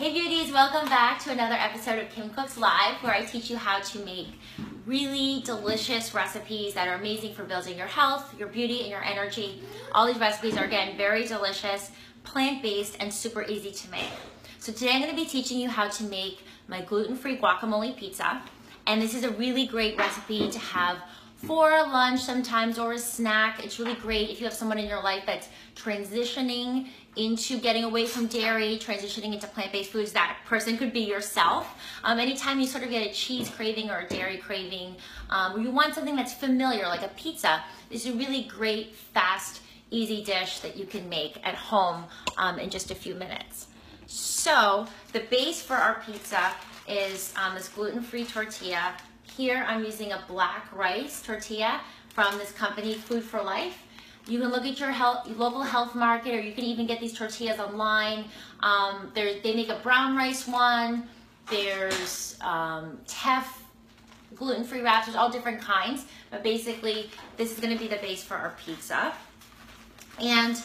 Hey beauties, welcome back to another episode of Kim Cooks Live where I teach you how to make really delicious recipes that are amazing for building your health, your beauty, and your energy. All these recipes are again very delicious, plant-based, and super easy to make. So today I'm gonna to be teaching you how to make my gluten-free guacamole pizza. And this is a really great recipe to have for lunch sometimes or a snack. It's really great if you have someone in your life that's transitioning into getting away from dairy, transitioning into plant-based foods. That person could be yourself. Um, anytime you sort of get a cheese craving or a dairy craving, um, or you want something that's familiar, like a pizza, this is a really great, fast, easy dish that you can make at home um, in just a few minutes. So the base for our pizza is um, this gluten-free tortilla. Here I'm using a black rice tortilla from this company, Food for Life. You can look at your health, local health market, or you can even get these tortillas online. Um, they make a brown rice one. There's um, teff, gluten-free wraps. There's all different kinds. But basically, this is going to be the base for our pizza. And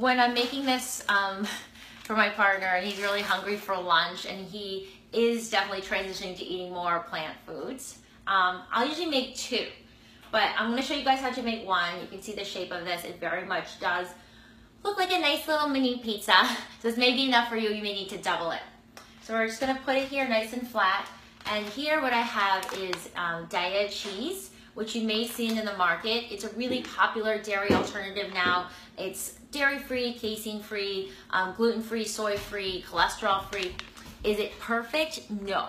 when I'm making this um, for my partner, and he's really hungry for lunch, and he is definitely transitioning to eating more plant foods, um, I'll usually make two. But I'm gonna show you guys how to make one. You can see the shape of this. It very much does look like a nice little mini pizza. So this may be enough for you. You may need to double it. So we're just gonna put it here nice and flat. And here what I have is um, Daiya cheese, which you may see in the market. It's a really popular dairy alternative now. It's dairy-free, casein-free, um, gluten-free, soy-free, cholesterol-free. Is it perfect? No.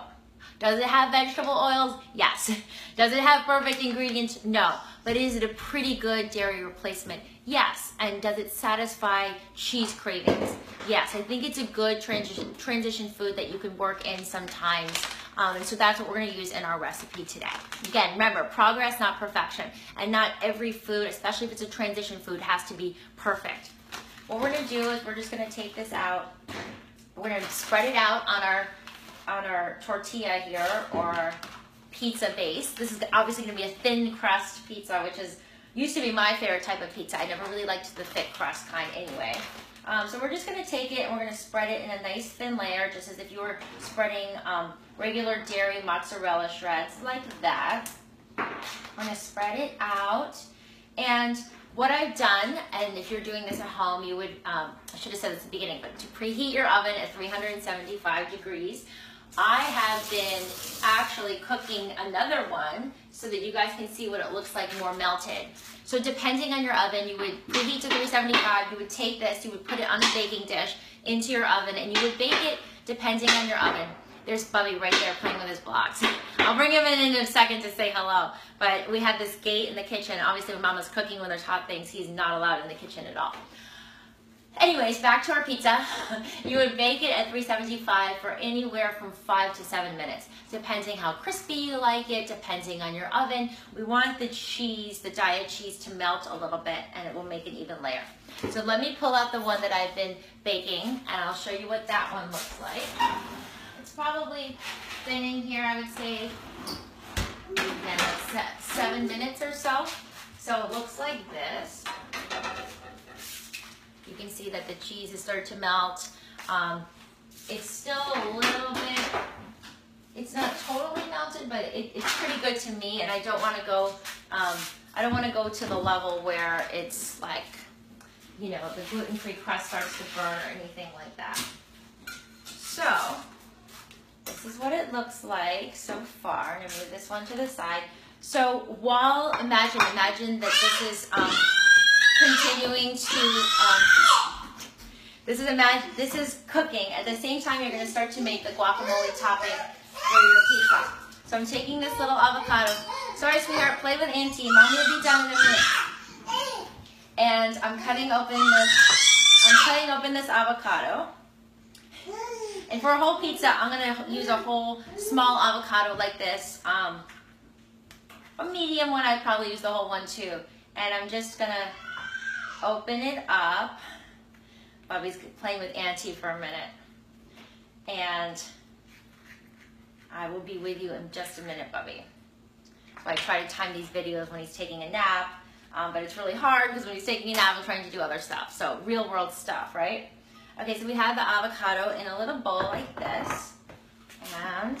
Does it have vegetable oils? Yes. Does it have perfect ingredients? No. But is it a pretty good dairy replacement? Yes. And does it satisfy cheese cravings? Yes. I think it's a good transition, transition food that you can work in sometimes. Um, and so that's what we're going to use in our recipe today. Again, remember, progress, not perfection. And not every food, especially if it's a transition food, has to be perfect. What we're going to do is we're just going to take this out. We're to spread it out on our on our tortilla here or pizza base. This is obviously to be a thin crust pizza, which is used to be my favorite type of pizza. I never really liked the thick crust kind anyway. Um, so we're just going to take it and we're going to spread it in a nice thin layer, just as if you were spreading um, regular dairy mozzarella shreds like that. Going to spread it out. And what I've done, and if you're doing this at home, you would, um, I should have said this at the beginning, but to preheat your oven at 375 degrees, I have been actually cooking another one so that you guys can see what it looks like more melted. So depending on your oven, you would preheat to 375, you would take this, you would put it on a baking dish into your oven, and you would bake it depending on your oven. There's Bubby right there playing with his blocks. I'll bring him in in a second to say hello. But we have this gate in the kitchen. Obviously, when Mama's cooking, when there's hot things, he's not allowed in the kitchen at all. Anyways, back to our pizza. You would bake it at 375 for anywhere from five to seven minutes, depending how crispy you like it, depending on your oven. We want the cheese, the Daiya cheese, to melt a little bit, and it will make an even layer. So let me pull out the one that I've been baking, and I'll show you what that one looks like. It's probably been in here, I would say, seven minutes or so. So it looks like this. You can see that the cheese has started to melt. Um, it's still a little bit, it's not totally melted, but it, it's pretty good to me. And I don't want to go, um, I don't want to go to the level where it's like, you know, the gluten-free crust starts to burn or anything like that. So, this is what it looks like so far. I'm to move this one to the side. So while, imagine, imagine that this is, um, continuing to, um, this is imagine, this is cooking. At the same time, you're going to start to make the guacamole topping for your pizza. So I'm taking this little avocado. Sorry, sweetheart, play with Auntie. Mommy will be done in a minute. And I'm cutting open this, I'm cutting open this avocado. And for a whole pizza, I'm gonna use a whole small avocado like this. Um, a medium one, I'd probably use the whole one too. And I'm just gonna open it up. Bobby's playing with Auntie for a minute. And I will be with you in just a minute, Bubby. So I try to time these videos when he's taking a nap, um, but it's really hard because when he's taking a nap, I'm trying to do other stuff. So real world stuff, right? Okay, so we have the avocado in a little bowl like this. And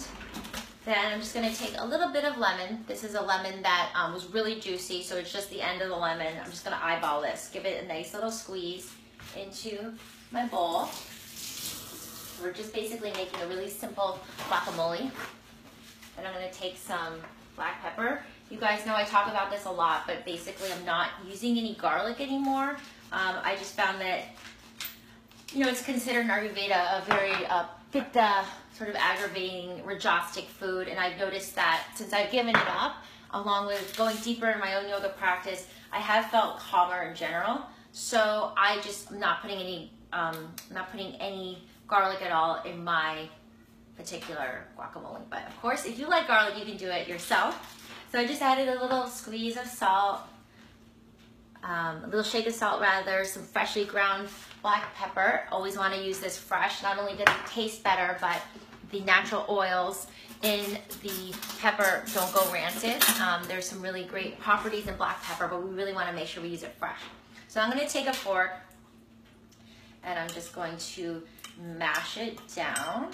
then I'm just gonna take a little bit of lemon. This is a lemon that um, was really juicy, so it's just the end of the lemon. I'm just gonna eyeball this, give it a nice little squeeze into my bowl. We're just basically making a really simple guacamole. And I'm gonna take some black pepper. You guys know I talk about this a lot, but basically I'm not using any garlic anymore. Um, I just found that, you know, it's considered in Ayurveda a very uh, pitta, sort of aggravating, rajasic food. And I've noticed that since I've given it up, along with going deeper in my own yoga practice, I have felt calmer in general. So I just am not putting any, um, not putting any garlic at all in my particular guacamole. But of course, if you like garlic, you can do it yourself. So I just added a little squeeze of salt, um, a little shake of salt rather, some freshly ground black pepper. Always want to use this fresh. Not only does it taste better, but the natural oils in the pepper don't go rancid. Um, there's some really great properties in black pepper, but we really want to make sure we use it fresh. So I'm going to take a fork and I'm just going to mash it down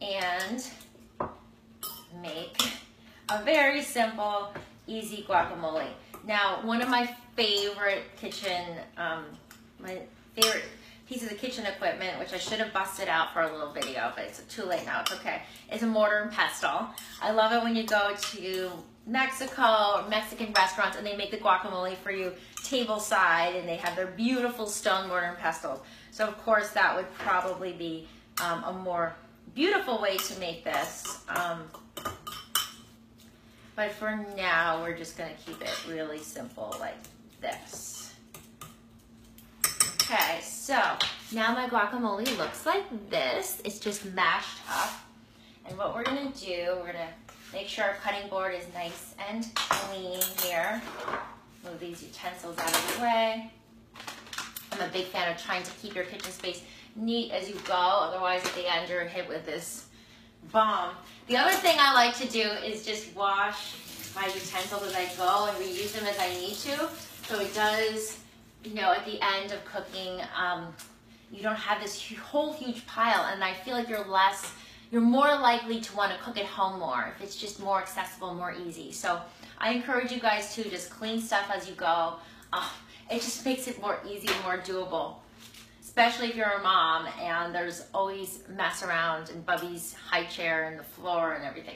and make a very simple, easy guacamole. Now, one of my favorite kitchen, um, my favorite pieces of the kitchen equipment, which I should have busted out for a little video, but it's too late now, it's okay, is a mortar and pestle. I love it when you go to Mexico or Mexican restaurants and they make the guacamole for you table side and they have their beautiful stone mortar and pestles. So of course that would probably be um, a more beautiful way to make this. Um, but for now, we're just gonna keep it really simple like this. Okay, so now my guacamole looks like this. It's just mashed up. And what we're gonna do, we're gonna make sure our cutting board is nice and clean here. Move these utensils out of the way. I'm a big fan of trying to keep your kitchen space neat as you go. Otherwise, at the end, you're hit with this bomb. The other thing I like to do is just wash my utensils as I go and reuse them as I need to. So it does, you know, at the end of cooking, um, you don't have this whole huge pile and I feel like you're less, you're more likely to want to cook at home more if it's just more accessible, more easy. So I encourage you guys to just clean stuff as you go. Uh, it just makes it more easy, more doable especially if you're a mom and there's always mess around in Bubby's high chair and the floor and everything.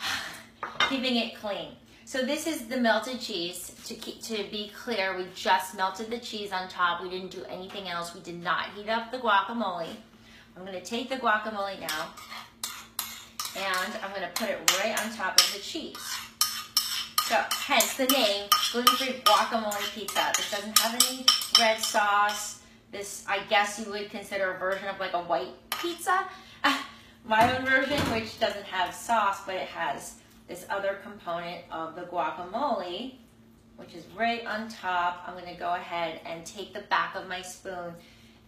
Keeping it clean. So this is the melted cheese. To, keep, to be clear, we just melted the cheese on top. We didn't do anything else. We did not heat up the guacamole. I'm gonna take the guacamole now and I'm gonna put it right on top of the cheese. So hence the name, gluten-free guacamole pizza. This doesn't have any red sauce, this, I guess you would consider a version of like a white pizza. My own version, which doesn't have sauce, but it has this other component of the guacamole, which is right on top. I'm gonna go ahead and take the back of my spoon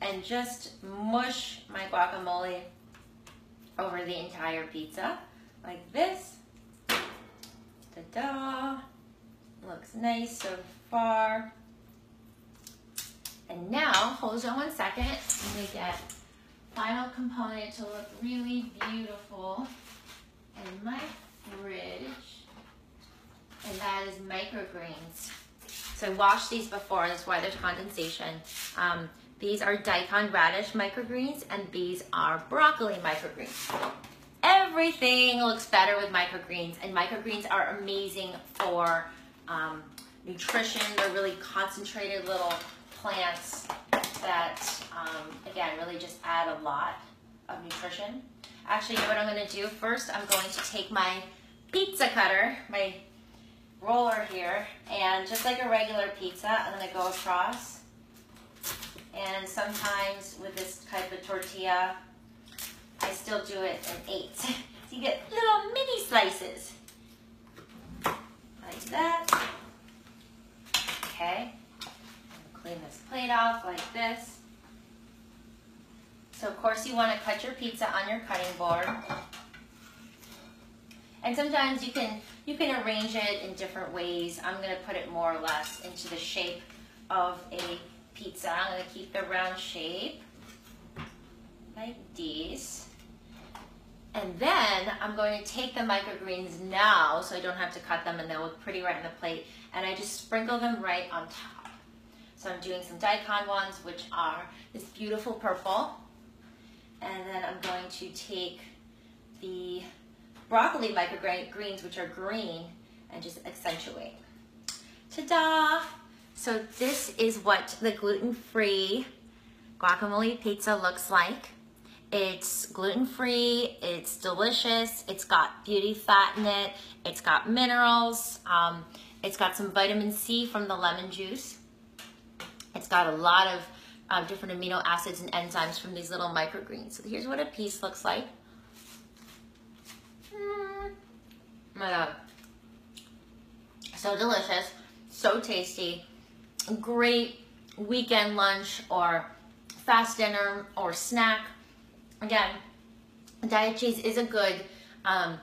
and just mush my guacamole over the entire pizza like this. Ta-da! Looks nice so far. And now, hold on one second. I'm gonna get final component to look really beautiful in my fridge. And that is microgreens. So I washed these before, that's why there's condensation. Um, these are daikon radish microgreens, and these are broccoli microgreens. Everything looks better with microgreens, and microgreens are amazing for um, nutrition. They're really concentrated little plants that, um, again, really just add a lot of nutrition. Actually, you know what I'm gonna do? First, I'm going to take my pizza cutter, my roller here, and just like a regular pizza, I'm gonna go across. And sometimes with this type of tortilla, I still do it in eights. so you get little mini slices. Like that. Okay clean this plate off like this. So of course you want to cut your pizza on your cutting board. And sometimes you can you can arrange it in different ways. I'm going to put it more or less into the shape of a pizza. I'm gonna keep the round shape like these. And then I'm going to take the microgreens now so I don't have to cut them and they'll look pretty right on the plate. And I just sprinkle them right on top. So I'm doing some daikon ones, which are this beautiful purple. And then I'm going to take the broccoli microgreens, which are green, and just accentuate. Ta-da! So this is what the gluten-free guacamole pizza looks like. It's gluten-free, it's delicious, it's got beauty fat in it, it's got minerals, um, it's got some vitamin C from the lemon juice. It's got a lot of uh, different amino acids and enzymes from these little microgreens. So here's what a piece looks like. Mm. my God. So delicious, so tasty, great weekend lunch or fast dinner or snack again, Daiya cheese is a good um,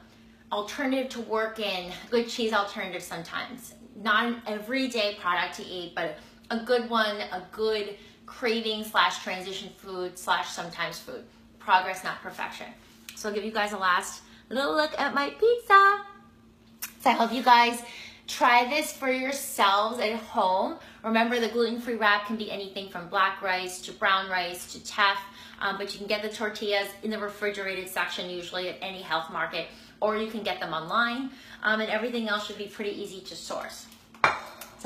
alternative to work in, good cheese alternative sometimes. Not an everyday product to eat, but a good one, a good craving slash transition food slash sometimes food. Progress, not perfection. So I'll give you guys a last little look at my pizza. So I hope you guys try this for yourselves at home. Remember the gluten-free wrap can be anything from black rice to brown rice to teff um, but you can get the tortillas in the refrigerated section usually at any health market, or you can get them online, um, and everything else should be pretty easy to source.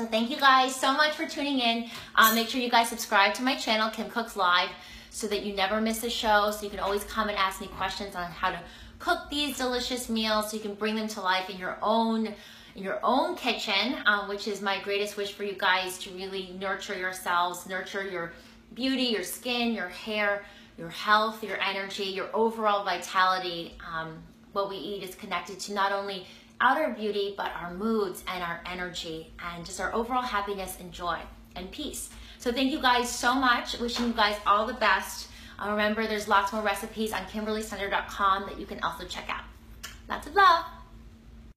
So thank you guys so much for tuning in. Um, make sure you guys subscribe to my channel, Kim Cooks Live, so that you never miss a show, so you can always come and ask me questions on how to cook these delicious meals so you can bring them to life in your own in your own kitchen, um, which is my greatest wish for you guys to really nurture yourselves, nurture your beauty, your skin, your hair, your health, your energy, your overall vitality. Um, what we eat is connected to not only outer beauty, but our moods and our energy and just our overall happiness and joy and peace. So thank you guys so much. Wishing you guys all the best. Uh, remember, there's lots more recipes on KimberlySnyder.com that you can also check out. Lots of love.